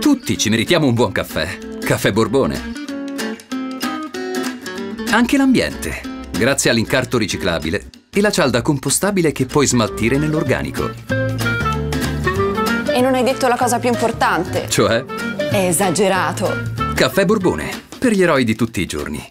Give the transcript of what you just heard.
Tutti ci meritiamo un buon caffè. Caffè Borbone. Anche l'ambiente, grazie all'incarto riciclabile e la cialda compostabile che puoi smaltire nell'organico. E non hai detto la cosa più importante. Cioè, È esagerato. caffè Borbone, per gli eroi di tutti i giorni.